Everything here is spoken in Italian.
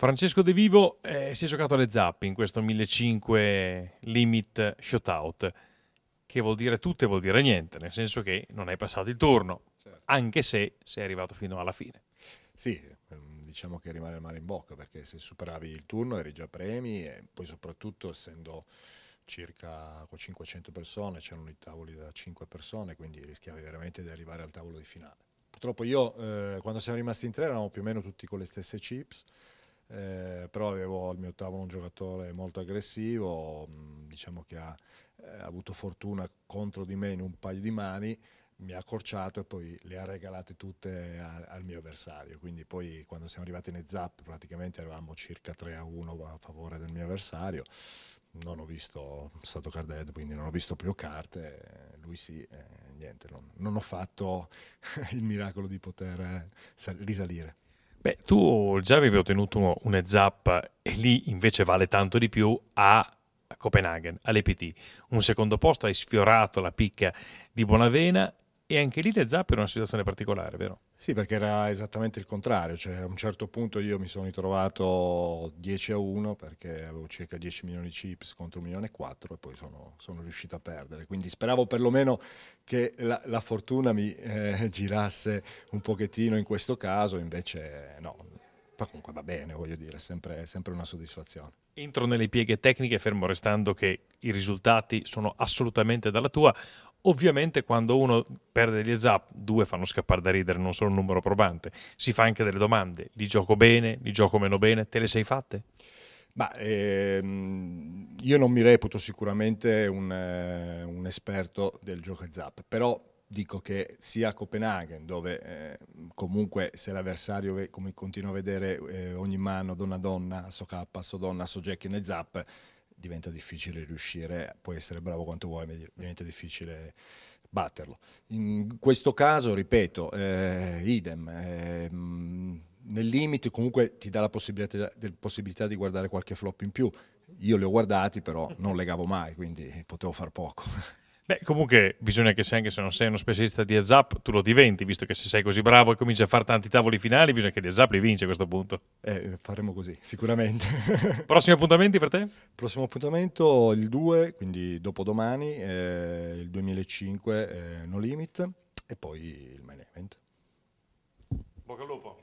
Francesco De Vivo eh, si è giocato alle zappe in questo 1500 limit shootout, che vuol dire tutto e vuol dire niente, nel senso che non hai passato il turno, certo. anche se sei arrivato fino alla fine. Sì, ehm, diciamo che rimane il male in bocca, perché se superavi il turno eri già premi e poi soprattutto essendo circa 500 persone, c'erano i tavoli da 5 persone, quindi rischiavi veramente di arrivare al tavolo di finale. Purtroppo io, eh, quando siamo rimasti in tre, eravamo più o meno tutti con le stesse chips, eh, però avevo al mio tavolo un giocatore molto aggressivo, mh, diciamo che ha eh, avuto fortuna contro di me in un paio di mani, mi ha accorciato e poi le ha regalate tutte a, al mio avversario. Quindi poi quando siamo arrivati nei zap praticamente eravamo circa 3 a 1 a favore del mio avversario. Non ho visto stato card quindi non ho visto più carte, lui sì, eh, niente, non, non, ho fatto il miracolo di poter eh, risalire. Beh, tu già avevi ottenuto un heads up e lì invece vale tanto di più a Copenaghen, all'EPT. Un secondo posto hai sfiorato la picca di Bonavena e anche lì le zappe era una situazione particolare, vero? Sì, perché era esattamente il contrario, cioè a un certo punto io mi sono ritrovato 10 a 1 perché avevo circa 10 milioni di chips contro 1 milione e 4 e poi sono, sono riuscito a perdere, quindi speravo perlomeno che la, la fortuna mi eh, girasse un pochettino in questo caso, invece no, ma comunque va bene, voglio dire, è sempre, sempre una soddisfazione. Entro nelle pieghe tecniche, fermo restando che i risultati sono assolutamente dalla tua. Ovviamente quando uno perde degli zap, due fanno scappare da ridere, non solo un numero probante, si fa anche delle domande, li gioco bene, li gioco meno bene, te le sei fatte? Ma, ehm, io non mi reputo sicuramente un, eh, un esperto del gioco zap, però dico che sia a Copenaghen, dove eh, comunque se l'avversario, come continuo a vedere eh, ogni mano, donna donna, so K, so donna, so Jack e zap, diventa difficile riuscire, puoi essere bravo quanto vuoi, ma diventa difficile batterlo. In questo caso, ripeto, eh, idem, eh, nel limite comunque ti dà la possibilità, possibilità di guardare qualche flop in più. Io li ho guardati, però non legavo mai, quindi potevo far poco. Beh, comunque bisogna che se anche se non sei uno specialista di up, tu lo diventi, visto che se sei così bravo e cominci a fare tanti tavoli finali, bisogna che di up li vinci a questo punto. Eh, faremo così, sicuramente. Prossimi appuntamenti per te? Prossimo appuntamento il 2, quindi dopodomani, eh, il 2005 eh, No Limit e poi il main event. Bocca al lupo.